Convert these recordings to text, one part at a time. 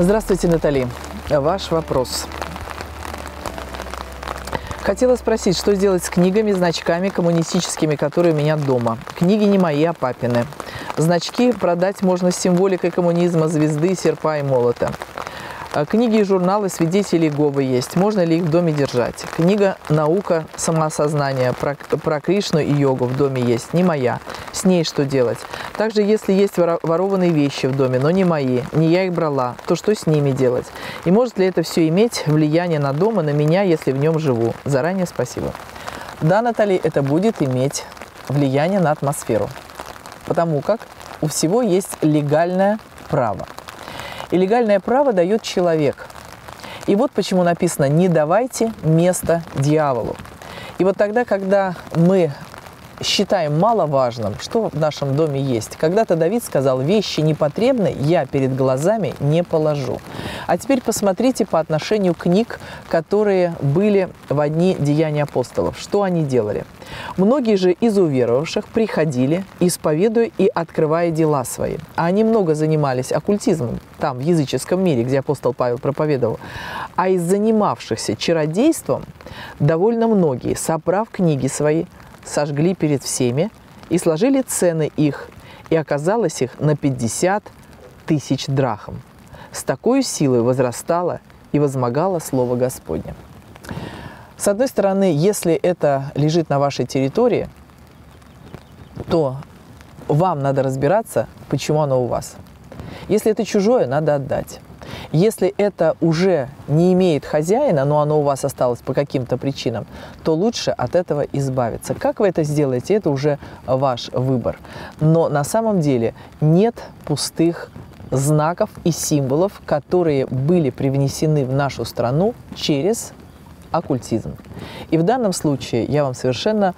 Здравствуйте, Натали. Ваш вопрос. Хотела спросить, что сделать с книгами, значками коммунистическими, которые у меня дома. Книги не мои, а папины. Значки продать можно с символикой коммунизма, звезды, серпа и молота. А Книги и журналы свидетелей Говы есть. Можно ли их в доме держать? Книга «Наука самоосознания» про, про Кришну и йогу в доме есть. Не моя. С ней что делать? Также, если есть ворованные вещи в доме, но не мои, не я их брала, то что с ними делать? И может ли это все иметь влияние на дом и на меня, если в нем живу? Заранее спасибо. Да, Натали, это будет иметь влияние на атмосферу. Потому как у всего есть легальное право – и легальное право дает человек. И вот почему написано «не давайте место дьяволу». И вот тогда, когда мы считаем маловажным, что в нашем доме есть. Когда-то Давид сказал, вещи непотребны я перед глазами не положу. А теперь посмотрите по отношению книг, которые были в одни деяния апостолов. Что они делали? Многие же из уверовавших приходили, исповедуя и открывая дела свои. А они много занимались оккультизмом, там, в языческом мире, где апостол Павел проповедовал. А из занимавшихся чародейством довольно многие, собрав книги свои, сожгли перед всеми и сложили цены их, и оказалось их на 50 тысяч драхм. С такой силой возрастало и возмогало Слово Господне. С одной стороны, если это лежит на вашей территории, то вам надо разбираться, почему оно у вас. Если это чужое, надо отдать. Если это уже не имеет хозяина, но оно у вас осталось по каким-то причинам, то лучше от этого избавиться. Как вы это сделаете, это уже ваш выбор. Но на самом деле нет пустых знаков и символов, которые были привнесены в нашу страну через оккультизм. И в данном случае я вам совершенно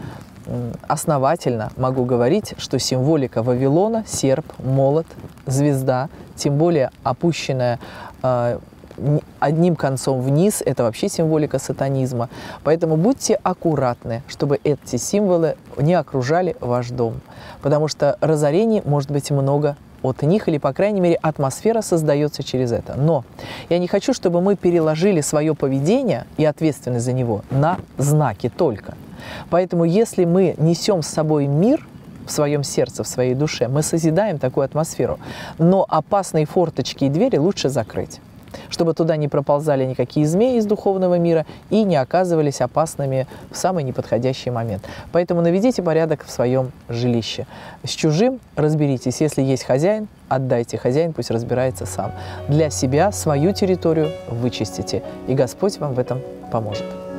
основательно могу говорить, что символика Вавилона, серп, молот, звезда, тем более опущенная э, одним концом вниз, это вообще символика сатанизма. Поэтому будьте аккуратны, чтобы эти символы не окружали ваш дом. Потому что разорений может быть много от них, или, по крайней мере, атмосфера создается через это. Но я не хочу, чтобы мы переложили свое поведение и ответственность за него на знаки только. Поэтому если мы несем с собой мир в своем сердце, в своей душе, мы созидаем такую атмосферу. Но опасные форточки и двери лучше закрыть чтобы туда не проползали никакие змеи из духовного мира и не оказывались опасными в самый неподходящий момент. Поэтому наведите порядок в своем жилище. С чужим разберитесь. Если есть хозяин, отдайте. Хозяин пусть разбирается сам. Для себя свою территорию вычистите, и Господь вам в этом поможет.